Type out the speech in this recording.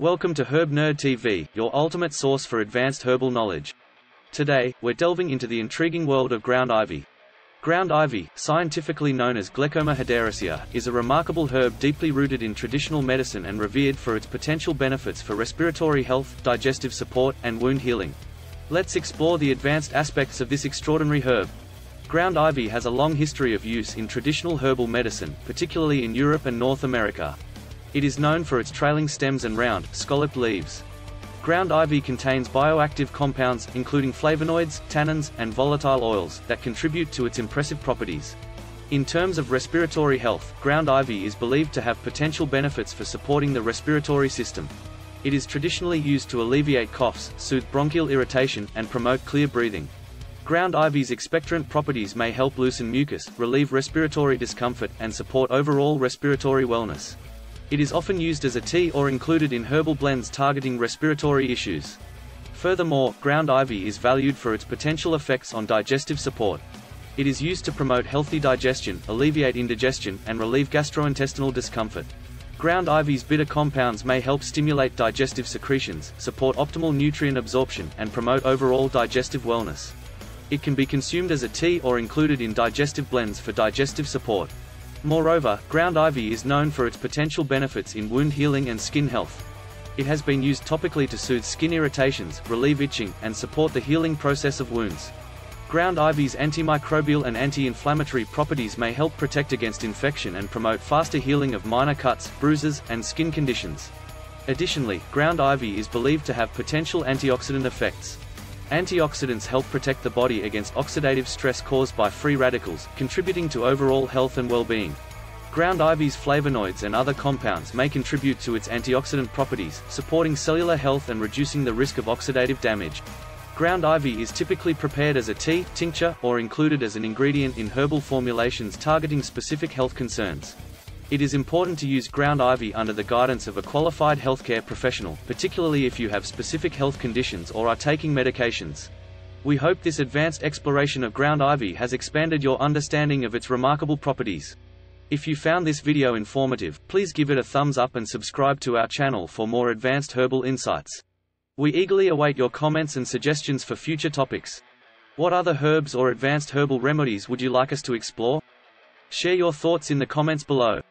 Welcome to Herb Nerd TV, your ultimate source for advanced herbal knowledge. Today, we're delving into the intriguing world of ground ivy. Ground ivy, scientifically known as Glechoma hederacea, is a remarkable herb deeply rooted in traditional medicine and revered for its potential benefits for respiratory health, digestive support, and wound healing. Let's explore the advanced aspects of this extraordinary herb. Ground ivy has a long history of use in traditional herbal medicine, particularly in Europe and North America. It is known for its trailing stems and round, scalloped leaves. Ground ivy contains bioactive compounds, including flavonoids, tannins, and volatile oils, that contribute to its impressive properties. In terms of respiratory health, ground ivy is believed to have potential benefits for supporting the respiratory system. It is traditionally used to alleviate coughs, soothe bronchial irritation, and promote clear breathing. Ground ivy's expectorant properties may help loosen mucus, relieve respiratory discomfort, and support overall respiratory wellness. It is often used as a tea or included in herbal blends targeting respiratory issues. Furthermore, ground ivy is valued for its potential effects on digestive support. It is used to promote healthy digestion, alleviate indigestion, and relieve gastrointestinal discomfort. Ground ivy's bitter compounds may help stimulate digestive secretions, support optimal nutrient absorption, and promote overall digestive wellness. It can be consumed as a tea or included in digestive blends for digestive support. Moreover, ground ivy is known for its potential benefits in wound healing and skin health. It has been used topically to soothe skin irritations, relieve itching, and support the healing process of wounds. Ground ivy's antimicrobial and anti-inflammatory properties may help protect against infection and promote faster healing of minor cuts, bruises, and skin conditions. Additionally, ground ivy is believed to have potential antioxidant effects. Antioxidants help protect the body against oxidative stress caused by free radicals, contributing to overall health and well-being. Ground ivy's flavonoids and other compounds may contribute to its antioxidant properties, supporting cellular health and reducing the risk of oxidative damage. Ground ivy is typically prepared as a tea, tincture, or included as an ingredient in herbal formulations targeting specific health concerns. It is important to use ground ivy under the guidance of a qualified healthcare professional, particularly if you have specific health conditions or are taking medications. We hope this advanced exploration of ground ivy has expanded your understanding of its remarkable properties. If you found this video informative, please give it a thumbs up and subscribe to our channel for more advanced herbal insights. We eagerly await your comments and suggestions for future topics. What other herbs or advanced herbal remedies would you like us to explore? Share your thoughts in the comments below.